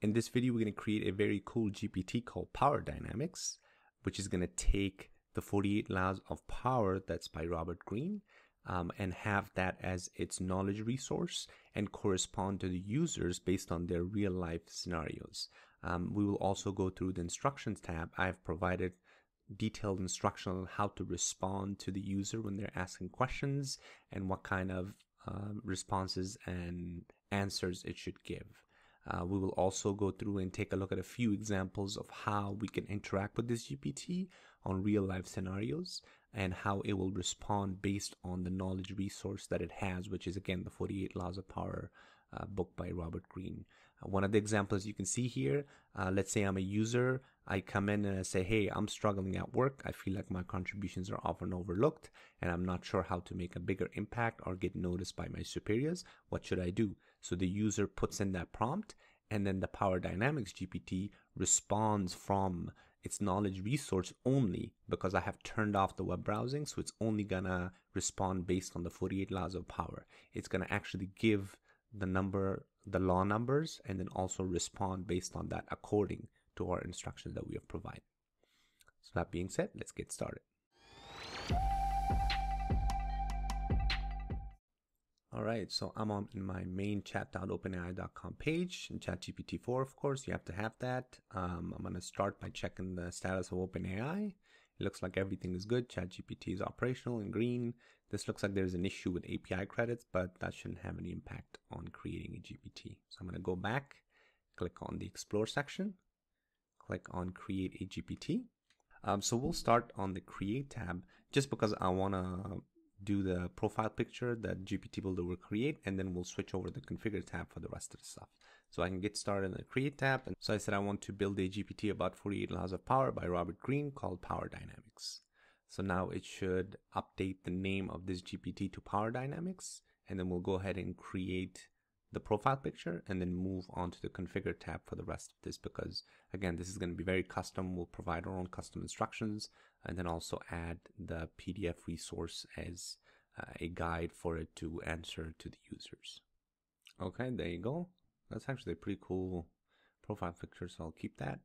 In this video, we're going to create a very cool GPT called Power Dynamics, which is going to take the 48 Laws of Power that's by Robert Greene um, and have that as its knowledge resource and correspond to the users based on their real life scenarios. Um, we will also go through the instructions tab. I've provided detailed instruction on how to respond to the user when they're asking questions and what kind of uh, responses and answers it should give. Uh, we will also go through and take a look at a few examples of how we can interact with this GPT on real life scenarios and how it will respond based on the knowledge resource that it has, which is again the 48 Laws of Power uh, book by Robert Greene. Uh, one of the examples you can see here, uh, let's say I'm a user, I come in and I say, hey, I'm struggling at work. I feel like my contributions are often overlooked and I'm not sure how to make a bigger impact or get noticed by my superiors. What should I do? So the user puts in that prompt and then the Power Dynamics GPT responds from its knowledge resource only because I have turned off the web browsing. So it's only gonna respond based on the 48 laws of power. It's gonna actually give the number, the law numbers, and then also respond based on that according to our instructions that we have provided. So that being said, let's get started. All right, so I'm on my main chat.openai.com page in ChatGPT 4, of course, you have to have that. Um, I'm going to start by checking the status of OpenAI. It looks like everything is good. ChatGPT is operational in green. This looks like there's an issue with API credits, but that shouldn't have any impact on creating a GPT. So I'm going to go back, click on the Explore section, click on Create a GPT. Um, so we'll start on the Create tab just because I want to do the profile picture that GPT Builder will create, and then we'll switch over the configure tab for the rest of the stuff. So I can get started in the create tab. And so I said I want to build a GPT about 48 laws of power by Robert Greene called Power Dynamics. So now it should update the name of this GPT to Power Dynamics, and then we'll go ahead and create the profile picture and then move on to the configure tab for the rest of this because again this is going to be very custom. We'll provide our own custom instructions and then also add the pdf resource as uh, a guide for it to answer to the users. Okay there you go. That's actually a pretty cool profile picture so i'll keep that.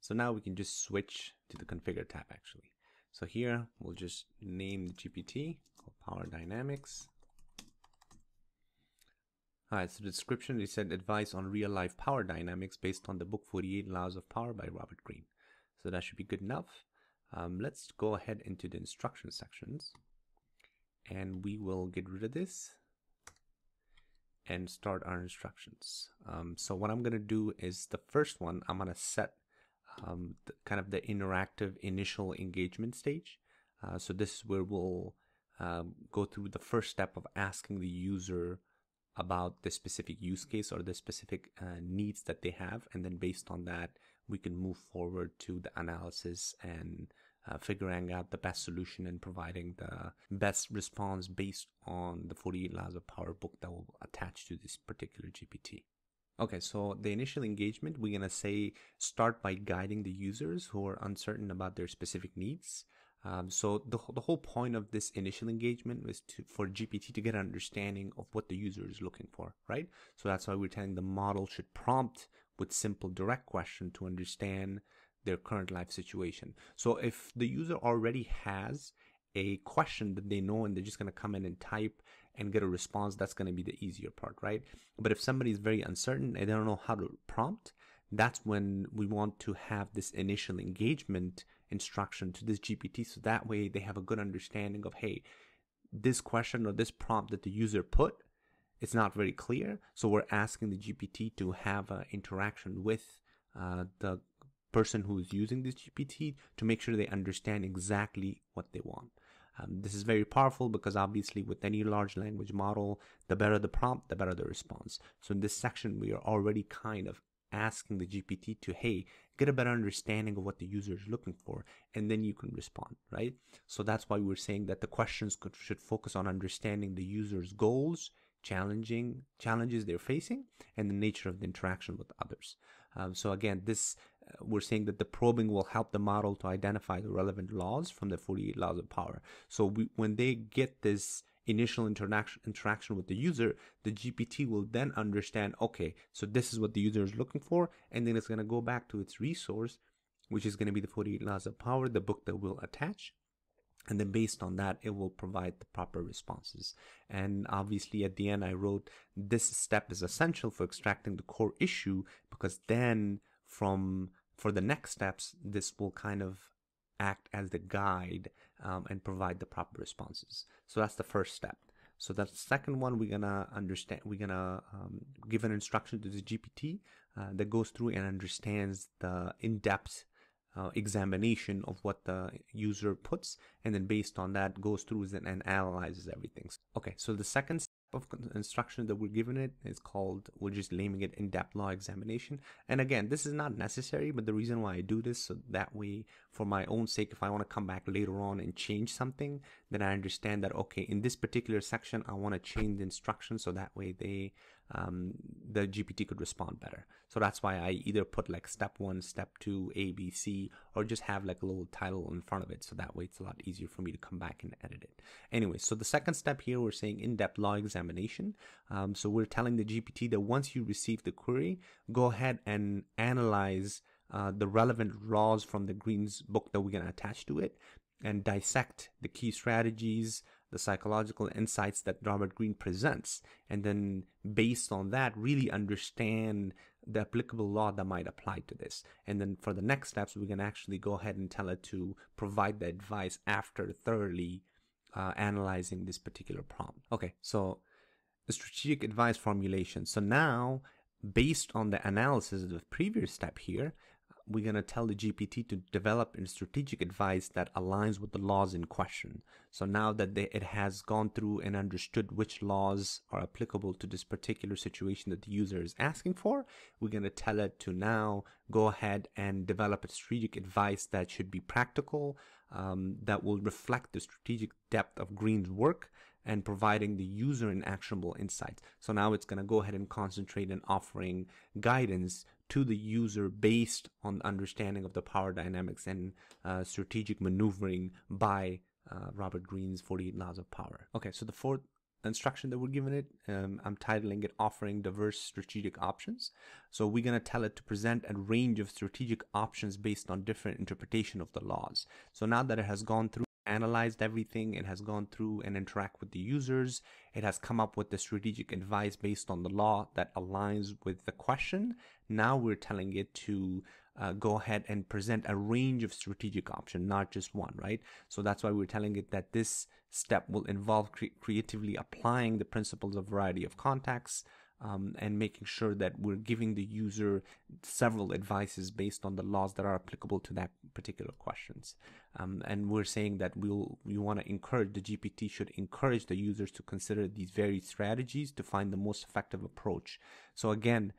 So now we can just switch to the configure tab actually. So here we'll just name the gpt called power dynamics Alright, so the description is said advice on real life power dynamics based on the book 48 Laws of Power by Robert Greene. So that should be good enough. Um, let's go ahead into the instruction sections and we will get rid of this and start our instructions. Um, so what I'm going to do is the first one, I'm going to set um, the, kind of the interactive initial engagement stage. Uh, so this is where we'll um, go through the first step of asking the user about the specific use case or the specific uh, needs that they have. And then based on that, we can move forward to the analysis and uh, figuring out the best solution and providing the best response based on the 48 laws of power book that will attach to this particular GPT. Okay, so the initial engagement, we're going to say start by guiding the users who are uncertain about their specific needs. Um, so the, the whole point of this initial engagement was to, for GPT to get an understanding of what the user is looking for, right? So that's why we're telling the model should prompt with simple direct question to understand their current life situation. So if the user already has a question that they know and they're just going to come in and type and get a response, that's going to be the easier part, right? But if somebody is very uncertain and they don't know how to prompt, that's when we want to have this initial engagement instruction to this GPT. So that way they have a good understanding of, hey, this question or this prompt that the user put, it's not very clear. So we're asking the GPT to have an interaction with uh, the person who is using this GPT to make sure they understand exactly what they want. Um, this is very powerful because obviously with any large language model, the better the prompt, the better the response. So in this section, we are already kind of asking the GPT to, hey, get a better understanding of what the user is looking for, and then you can respond, right? So that's why we're saying that the questions could, should focus on understanding the user's goals, challenging challenges they're facing, and the nature of the interaction with others. Um, so again, this uh, we're saying that the probing will help the model to identify the relevant laws from the 48 laws of power. So we, when they get this initial interaction interaction with the user, the GPT will then understand, okay, so this is what the user is looking for, and then it's going to go back to its resource, which is going to be the 48 Laws of Power, the book that we'll attach. And then based on that, it will provide the proper responses. And obviously at the end, I wrote this step is essential for extracting the core issue because then from for the next steps, this will kind of act as the guide um, and provide the proper responses. So that's the first step. So the second one, we're gonna understand, we're gonna um, give an instruction to the GPT uh, that goes through and understands the in-depth uh, examination of what the user puts, and then based on that goes through and, and analyzes everything. Okay, so the second of instruction that we're given it is called we're just naming it in-depth law examination. And again this is not necessary but the reason why i do this so that way for my own sake if i want to come back later on and change something then i understand that okay in this particular section i want to change the instructions so that way they um, the GPT could respond better. So that's why I either put like step one, step two, A, B, C, or just have like a little title in front of it. So that way it's a lot easier for me to come back and edit it. Anyway, so the second step here, we're saying in-depth law examination. Um, so we're telling the GPT that once you receive the query, go ahead and analyze uh, the relevant laws from the Greene's book that we're going to attach to it and dissect the key strategies, the psychological insights that Robert Greene presents, and then based on that, really understand the applicable law that might apply to this. And then for the next steps, we can actually go ahead and tell it to provide the advice after thoroughly uh, analyzing this particular prompt. Okay, so strategic advice formulation. So now, based on the analysis of the previous step here, we're going to tell the GPT to develop a strategic advice that aligns with the laws in question. So now that they, it has gone through and understood which laws are applicable to this particular situation that the user is asking for, we're going to tell it to now go ahead and develop a strategic advice that should be practical, um, that will reflect the strategic depth of Greene's work and providing the user an actionable insights. So now it's going to go ahead and concentrate on offering guidance to the user based on understanding of the power dynamics and uh, strategic maneuvering by uh, Robert Greene's 48 Laws of Power. Okay, so the fourth instruction that we're giving it, um, I'm titling it Offering Diverse Strategic Options. So we're going to tell it to present a range of strategic options based on different interpretation of the laws. So now that it has gone through analyzed everything, it has gone through and interact with the users, it has come up with the strategic advice based on the law that aligns with the question. Now we're telling it to uh, go ahead and present a range of strategic options, not just one, right? So that's why we're telling it that this step will involve cre creatively applying the principles of variety of contexts, um, and making sure that we're giving the user several advices based on the laws that are applicable to that particular questions. Um, and we're saying that we'll we want to encourage the GPT should encourage the users to consider these varied strategies to find the most effective approach. So again,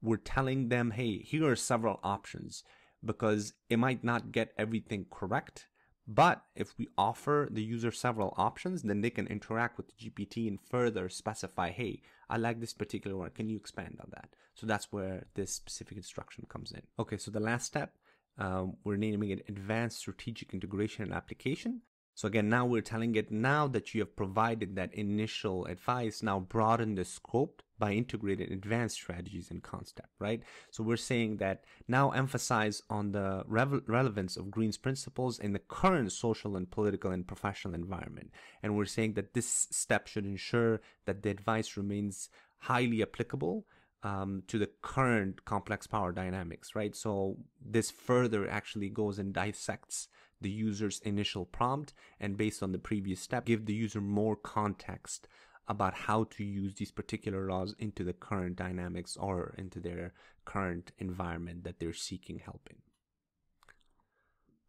we're telling them, hey, here are several options because it might not get everything correct but if we offer the user several options, then they can interact with the GPT and further specify, hey, I like this particular one. Can you expand on that? So that's where this specific instruction comes in. Okay, so the last step, um, we're naming it Advanced Strategic Integration and Application. So again, now we're telling it now that you have provided that initial advice, now broaden the scope by integrating advanced strategies and concept, right? So we're saying that now emphasize on the relevance of Greene's principles in the current social and political and professional environment. And we're saying that this step should ensure that the advice remains highly applicable um, to the current complex power dynamics, right? So this further actually goes and dissects the user's initial prompt and based on the previous step, give the user more context about how to use these particular laws into the current dynamics or into their current environment that they're seeking help in.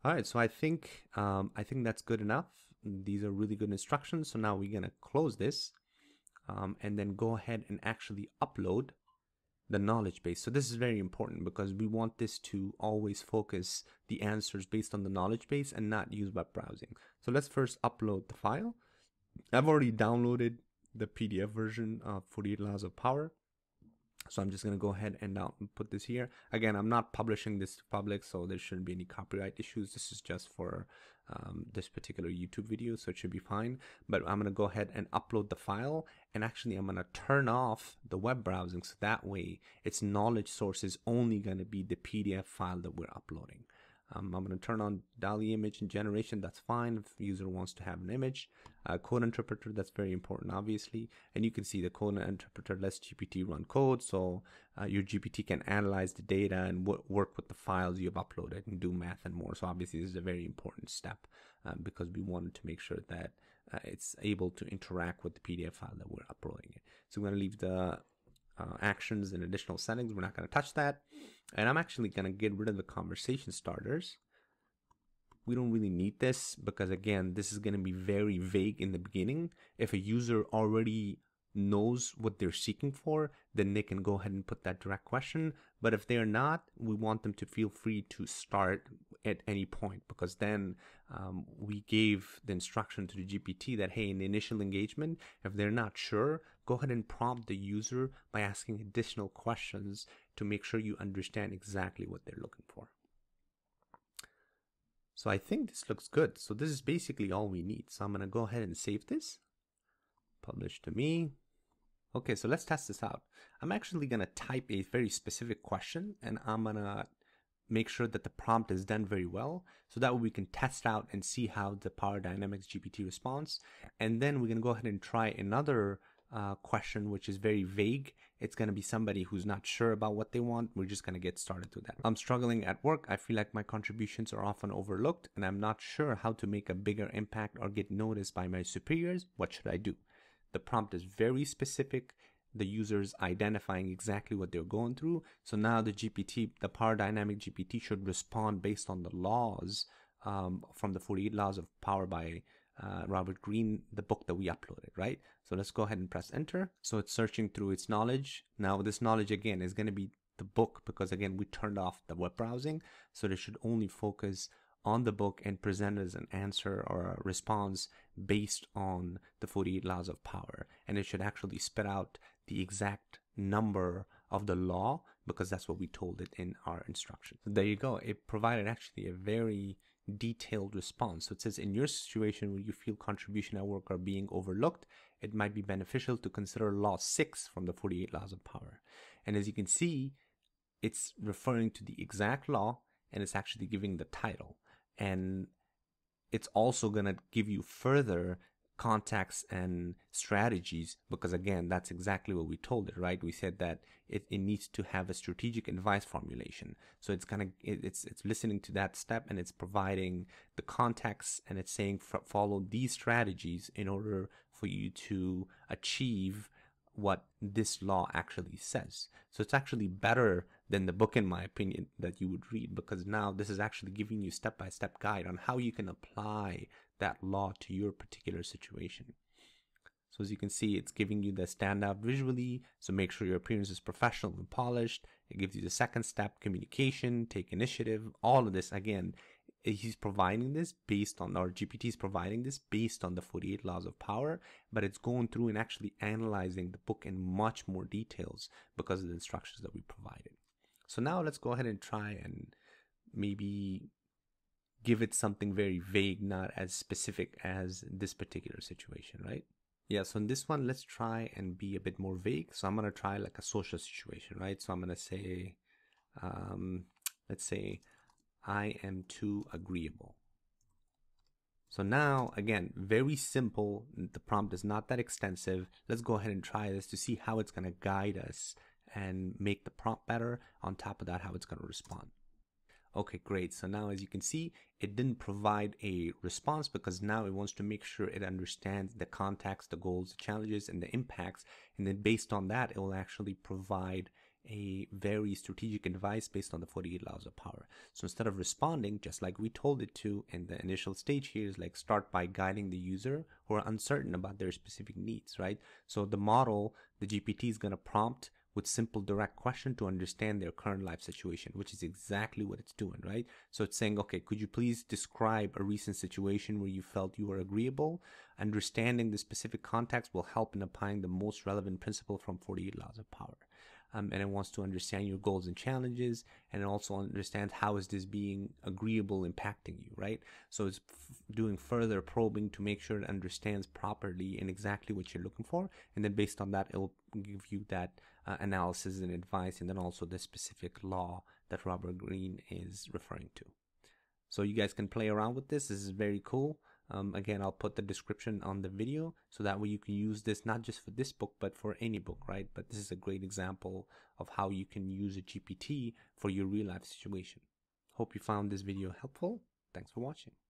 All right, so I think um, I think that's good enough. These are really good instructions. So now we're gonna close this um, and then go ahead and actually upload the knowledge base. So this is very important because we want this to always focus the answers based on the knowledge base and not use web browsing. So let's first upload the file. I've already downloaded the PDF version of 48 Laws of Power. So I'm just going to go ahead and now put this here. Again, I'm not publishing this to public, so there shouldn't be any copyright issues. This is just for um, this particular YouTube video, so it should be fine. But I'm going to go ahead and upload the file, and actually I'm going to turn off the web browsing, so that way its knowledge source is only going to be the PDF file that we're uploading. Um, I'm going to turn on DALL-E image generation. That's fine if the user wants to have an image. Uh, code interpreter, that's very important, obviously. And you can see the code interpreter lets GPT run code. So uh, your GPT can analyze the data and work with the files you've uploaded and do math and more. So obviously this is a very important step um, because we wanted to make sure that uh, it's able to interact with the PDF file that we're uploading it. So I'm going to leave the uh, actions and additional settings. We're not going to touch that. And I'm actually going to get rid of the conversation starters. We don't really need this because again, this is going to be very vague in the beginning. If a user already knows what they're seeking for, then they can go ahead and put that direct question. But if they're not, we want them to feel free to start at any point because then um, we gave the instruction to the GPT that, hey, in the initial engagement, if they're not sure, go ahead and prompt the user by asking additional questions to make sure you understand exactly what they're looking for. So I think this looks good. So this is basically all we need. So I'm going to go ahead and save this. Publish to me. Okay, so let's test this out. I'm actually to type a very specific question and I'm to make sure that the prompt is done very well. So that way we can test out and see how the Power Dynamics GPT responds. And then we're to go ahead and try another uh, question, which is very vague. It's going to be somebody who's not sure about what they want. We're just going to get started with that. I'm struggling at work. I feel like my contributions are often overlooked and I'm not sure how to make a bigger impact or get noticed by my superiors. What should I do? The prompt is very specific. The user's identifying exactly what they're going through. So now the GPT, the Power Dynamic GPT should respond based on the laws um, from the 48 Laws of Power by uh, Robert Greene, the book that we uploaded, right? So let's go ahead and press enter. So it's searching through its knowledge. Now this knowledge again is going to be the book because again, we turned off the web browsing. So it should only focus on the book and present as an answer or a response based on the 48 laws of power. And it should actually spit out the exact number of the law because that's what we told it in our instructions. So there you go. It provided actually a very detailed response. So it says in your situation where you feel contribution at work are being overlooked, it might be beneficial to consider law 6 from the 48 laws of power. And as you can see, it's referring to the exact law and it's actually giving the title. And it's also going to give you further contacts and strategies because again that's exactly what we told it right? We said that it, it needs to have a strategic advice formulation. So it's kind of it, it's it's listening to that step and it's providing the context and it's saying follow these strategies in order for you to achieve what this law actually says. So it's actually better than the book, in my opinion, that you would read because now this is actually giving you step by step guide on how you can apply that law to your particular situation. So as you can see, it's giving you the standout visually. So make sure your appearance is professional and polished. It gives you the second step, communication, take initiative. All of this, again, he's providing this based on or gpt is providing this based on the 48 laws of power but it's going through and actually analyzing the book in much more details because of the instructions that we provided. So now let's go ahead and try and maybe give it something very vague not as specific as this particular situation right? Yeah so in this one let's try and be a bit more vague. So i'm going to try like a social situation right? So i'm going to say um, let's say I am too agreeable. So now, again, very simple. The prompt is not that extensive. Let's go ahead and try this to see how it's going to guide us and make the prompt better. On top of that, how it's going to respond. Okay, great. So now as you can see, it didn't provide a response because now it wants to make sure it understands the context, the goals, the challenges, and the impacts. And then based on that, it will actually provide a very strategic advice based on the 48 laws of power. So instead of responding, just like we told it to in the initial stage here is like start by guiding the user who are uncertain about their specific needs, right? So the model, the GPT is going to prompt with simple direct question to understand their current life situation, which is exactly what it's doing, right? So it's saying, okay, could you please describe a recent situation where you felt you were agreeable? Understanding the specific context will help in applying the most relevant principle from 48 laws of power. Um, and it wants to understand your goals and challenges and also understands how is this being agreeable impacting you right? So it's doing further probing to make sure it understands properly and exactly what you're looking for and then based on that it will give you that uh, analysis and advice and then also the specific law that robert greene is referring to. So you guys can play around with this. This is very cool um, again, I'll put the description on the video so that way you can use this not just for this book but for any book, right? But this is a great example of how you can use a GPT for your real life situation. Hope you found this video helpful. Thanks for watching.